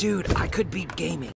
Dude, I could beat gaming.